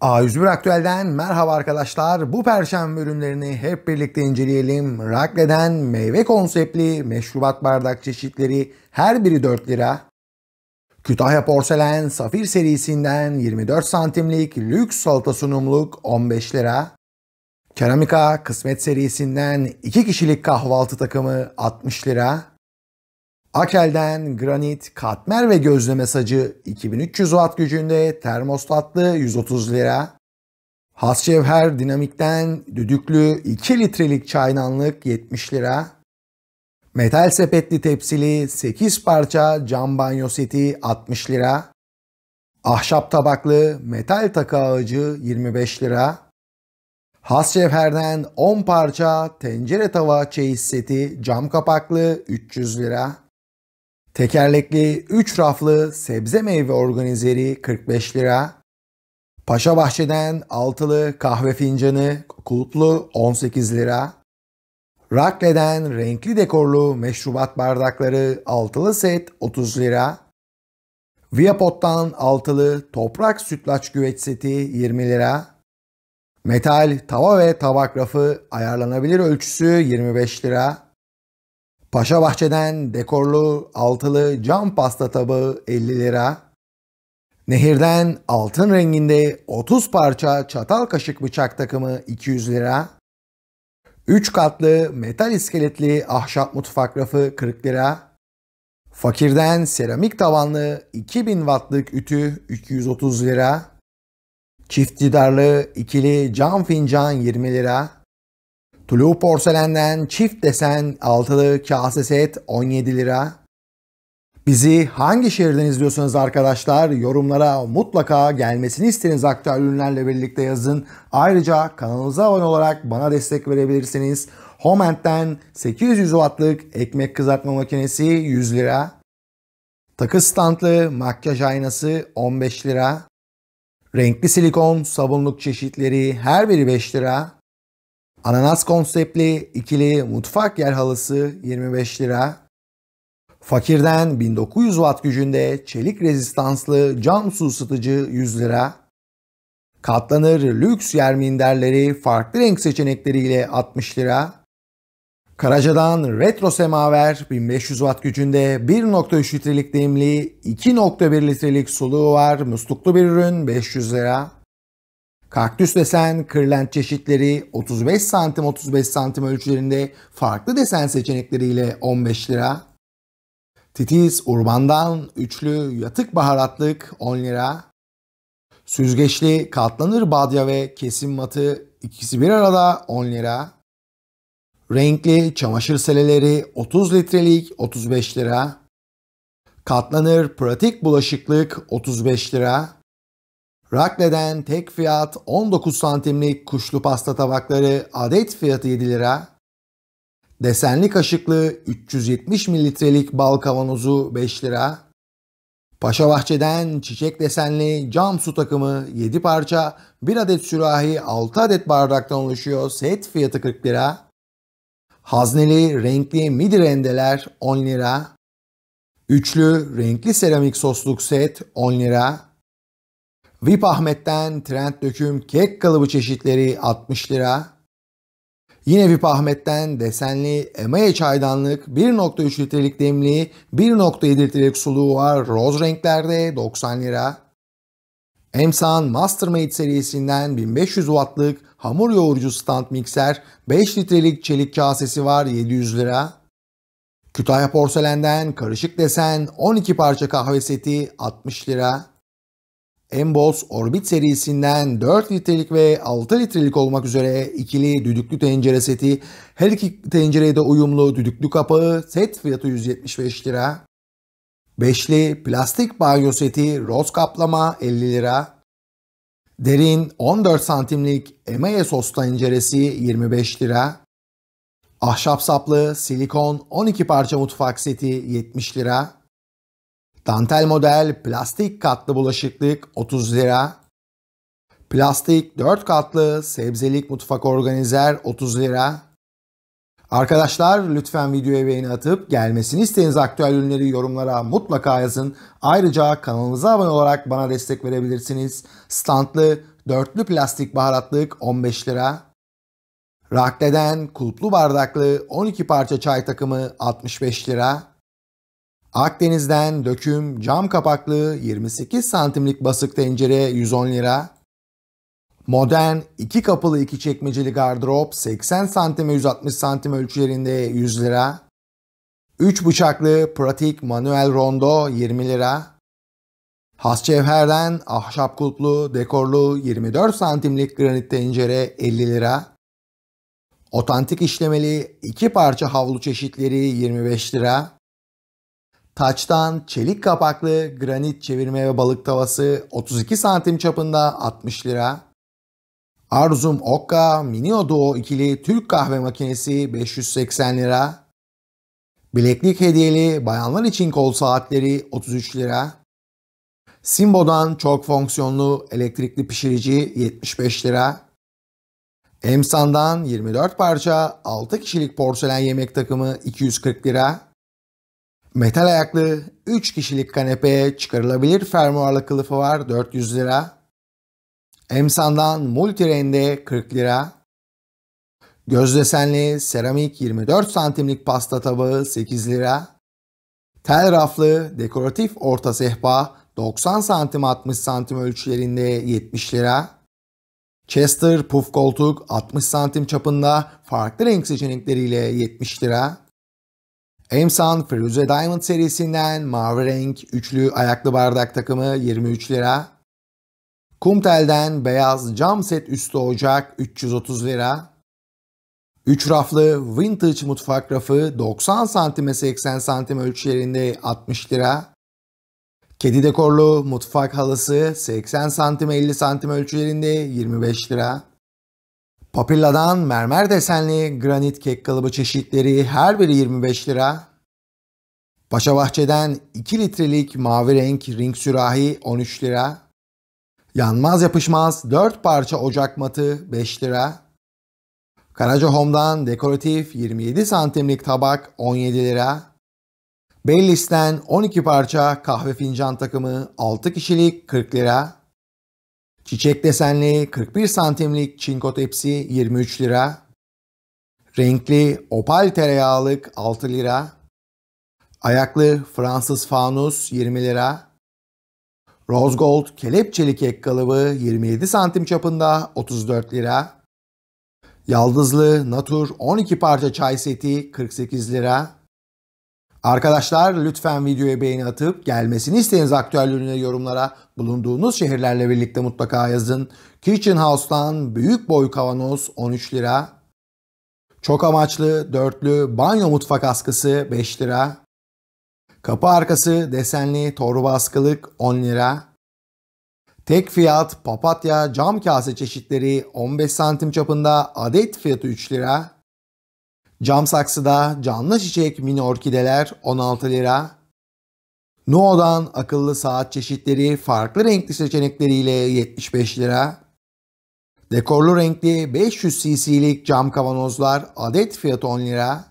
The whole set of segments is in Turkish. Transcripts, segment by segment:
A101 Aktüel'den merhaba arkadaşlar. Bu perşembe ürünlerini hep birlikte inceleyelim. Rakle'den meyve konseptli meşrubat bardak çeşitleri her biri 4 lira. Kütahya Porselen Safir serisinden 24 santimlik lüks salata sunumluk 15 lira. Keramika Kısmet serisinden 2 kişilik kahvaltı takımı 60 lira. Akel'den granit, katmer ve gözleme sacı 2300 watt gücünde termostatlı 130 lira. Has Cevher Dinamik'ten düdüklü 2 litrelik çaydanlık 70 lira. Metal sepetli tepsili 8 parça cam banyo seti 60 lira. Ahşap tabaklı metal takı ağacı 25 lira. Has Cevher'den 10 parça tencere tava çeyiz seti cam kapaklı 300 lira. Tekerlekli 3 raflı sebze meyve organizeri 45 lira. Paşa Bahçe'den altılı kahve fincanı kulplu 18 lira. Rakle'den renkli dekorlu meşrubat bardakları altılı set 30 lira. Viapot'tan altılı toprak sütlaç güveç seti 20 lira. Metal tava ve tabak rafı ayarlanabilir ölçüsü 25 lira. Paşa Bahçe'den dekorlu altılı cam pasta tabağı 50 lira. Nehir'den altın renginde 30 parça çatal kaşık bıçak takımı 200 lira. 3 katlı metal iskeletli ahşap mutfak rafı 40 lira. Fakirden seramik tavanlı 2000 wattlık ütü 230 lira. Çift cidarlı ikili cam fincan 20 lira. Tulu porselenden çift desen altılı kase set 17 lira. Bizi hangi şehirden izliyorsanız arkadaşlar yorumlara mutlaka gelmesini istediğiniz aktüel ürünlerle birlikte yazın. Ayrıca kanalımıza abone olarak bana destek verebilirsiniz. Homent'ten 800 wattlık ekmek kızartma makinesi 100 lira. Takı standlı makyaj aynası 15 lira. Renkli silikon sabunluk çeşitleri her biri 5 lira. Ananas konseptli ikili mutfak yer halısı 25 lira. Fakirden 1900 watt gücünde çelik rezistanslı cam su ısıtıcı 100 lira. Katlanır lüks yer minderleri farklı renk seçenekleriyle 60 lira. Karaca'dan retro semaver 1500 watt gücünde 1.3 litrelik demli 2.1 litrelik suluğu var. Musluklu bir ürün 500 lira. Kaktüs desen kırlent çeşitleri 35 santim 35 santim ölçülerinde farklı desen seçenekleriyle 15 lira. Titiz Urban'dan üçlü yatık baharatlık 10 lira. Süzgeçli katlanır badya ve kesim matı ikisi bir arada 10 lira. Renkli çamaşır seleleri 30 litrelik 35 lira. Katlanır pratik bulaşıklık 35 lira. Rakle'den tek fiyat 19 santimlik kuşlu pasta tabakları adet fiyatı 7 lira. Desenli kaşıklı 370 mililitrelik bal kavanozu 5 lira. Paşa Bahçe'den çiçek desenli cam su takımı 7 parça, 1 adet sürahi 6 adet bardaktan oluşuyor. Set fiyatı 40 lira. Hazneli renkli midi rendeler 10 lira. Üçlü renkli seramik sosluk set 10 lira. VIP Ahmet'ten trend döküm kek kalıbı çeşitleri 60 lira. Yine VIP Ahmet'ten desenli emaye çaydanlık 1.3 litrelik demli 1.7 litrelik suluğu var roz renklerde 90 lira. Emsan Mastermade serisinden 1500 wattlık hamur yoğurucu stand mikser 5 litrelik çelik kasesi var 700 lira. Kütahya Porselen'den karışık desen 12 parça kahve seti 60 lira. Emboss Orbit serisinden 4 litrelik ve 6 litrelik olmak üzere ikili düdüklü tencere seti. Her iki tencereye de uyumlu düdüklü kapağı set fiyatı 175 lira. Beşli plastik banyo seti roz kaplama 50 lira. Derin 14 santimlik emaye sos tenceresi 25 lira. Ahşap saplı silikon 12 parça mutfak seti 70 lira. Dantel model plastik katlı bulaşıklık 30 lira. Plastik 4 katlı sebzelik mutfak organizer 30 lira. Arkadaşlar lütfen videoya beğeni atıp gelmesini istediğiniz aktüel ürünleri yorumlara mutlaka yazın. Ayrıca kanalımıza abone olarak bana destek verebilirsiniz. Standlı dörtlü plastik baharatlık 15 lira. Rakle'den kulplu bardaklı 12 parça çay takımı 65 lira. Akdeniz'den döküm cam kapaklı 28 santimlik basık tencere 110 lira. Modern iki kapılı iki çekmeceli gardırop 80 santim 160 santim ölçülerinde 100 lira. 3 bıçaklı pratik manuel rondo 20 lira. Has cevherden ahşap kulplu dekorlu 24 santimlik granit tencere 50 lira. Otantik işlemeli iki parça havlu çeşitleri 25 lira. Taçtan çelik kapaklı granit çevirme ve balık tavası 32 santim çapında 60 lira. Arzum Okka Mini Odo ikili Türk kahve makinesi 580 lira. Bileklik hediyeli bayanlar için kol saatleri 33 lira. Simbo'dan çok fonksiyonlu elektrikli pişirici 75 lira. Emsan'dan 24 parça 6 kişilik porselen yemek takımı 240 lira. Metal ayaklı 3 kişilik kanepe çıkarılabilir fermuarlı kılıfı var 400 lira. Emsan'dan multirende 40 lira. Göz desenli seramik 24 santimlik pasta tabağı 8 lira. Tel raflı dekoratif orta sehpa 90 santim 60 santim ölçülerinde 70 lira. Chester puf koltuk 60 santim çapında farklı renk seçenekleriyle 70 lira. Emsan Firuze Diamond serisinden mavi renk üçlü ayaklı bardak takımı 23 lira. Kumtel'den beyaz cam set üstü ocak 330 lira. 3 raflı vintage mutfak rafı 90 santime 80 santim ölçülerinde 60 lira. Kedi dekorlu mutfak halısı 80 santim 50 santim ölçülerinde 25 lira. Papilla'dan mermer desenli granit kek kalıbı çeşitleri her biri 25 lira. Paşa Bahçe'den 2 litrelik mavi renk ring sürahi 13 lira. Yanmaz yapışmaz 4 parça ocak matı 5 lira. Karaca Home'dan dekoratif 27 santimlik tabak 17 lira. Bellis'ten 12 parça kahve fincan takımı 6 kişilik 40 lira. Çiçek desenli 41 santimlik çinko tepsi 23 lira. Renkli opal tereyağlık 6 lira. Ayaklı Fransız fanus 20 lira. Rose Gold kelepçeli kek kalıbı 27 santim çapında 34 lira. Yaldızlı Natur 12 parça çay seti 48 lira. Arkadaşlar lütfen videoya beğeni atıp gelmesini istediğiniz aktüel ürünleri yorumlara bulunduğunuz şehirlerle birlikte mutlaka yazın. Kitchen House'tan büyük boy kavanoz 13 lira. Çok amaçlı dörtlü banyo mutfak askısı 5 lira. Kapı arkası desenli torba askılık 10 lira. Tek fiyat papatya cam kase çeşitleri 15 santim çapında adet fiyatı 3 lira. Cam saksıda canlı çiçek mini orkideler 16 lira. Nuo'dan akıllı saat çeşitleri farklı renkli seçenekleriyle 75 lira. Dekorlu renkli 500 cc'lik cam kavanozlar adet fiyatı 10 lira.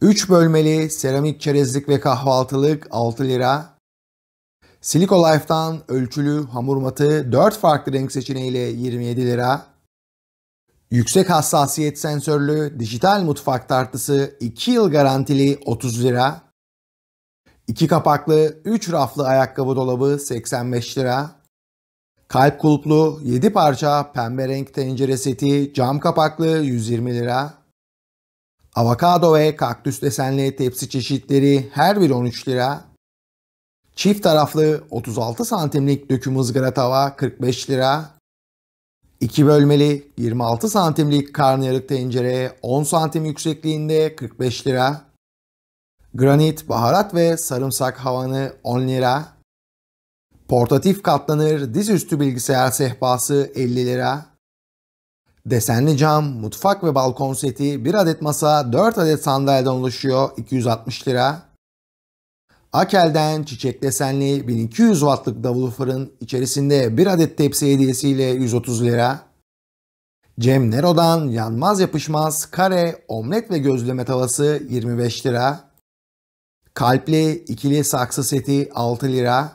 3 bölmeli seramik çerezlik ve kahvaltılık 6 lira. Silico Life'dan ölçülü hamur matı 4 farklı renk seçeneğiyle 27 lira. Yüksek hassasiyet sensörlü dijital mutfak tartısı 2 yıl garantili 30 lira. 2 kapaklı 3 raflı ayakkabı dolabı 85 lira. Kalp kulplu 7 parça pembe renk tencere seti cam kapaklı 120 lira. Avokado ve kaktüs desenli tepsi çeşitleri her biri 13 lira. Çift taraflı 36 santimlik döküm ızgara tava 45 lira. 2 bölmeli 26 santimlik karnıyarık tencere 10 santim yüksekliğinde 45 lira. Granit, baharat ve sarımsak havanı 10 lira. Portatif katlanır dizüstü bilgisayar sehpası 50 lira. Desenli cam, mutfak ve balkon seti 1 adet masa 4 adet sandalyeden oluşuyor 260 lira. Akel'den çiçek desenli 1200 wattlık davul fırın içerisinde bir adet tepsi hediyesiyle 130 lira. Cem Nero'dan yanmaz yapışmaz kare omlet ve gözleme tavası 25 lira. Kalpli ikili saksı seti 6 lira.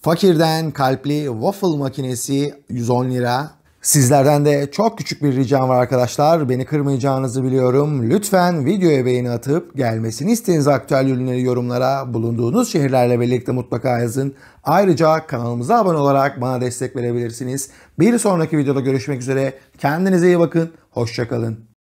Fakirden kalpli waffle makinesi 110 lira. Sizlerden de çok küçük bir ricam var arkadaşlar. Beni kırmayacağınızı biliyorum. Lütfen videoya beğeni atıp gelmesini istediğiniz aktüel ürünleri yorumlara bulunduğunuz şehirlerle birlikte mutlaka yazın. Ayrıca kanalımıza abone olarak bana destek verebilirsiniz. Bir sonraki videoda görüşmek üzere. Kendinize iyi bakın. Hoşçakalın.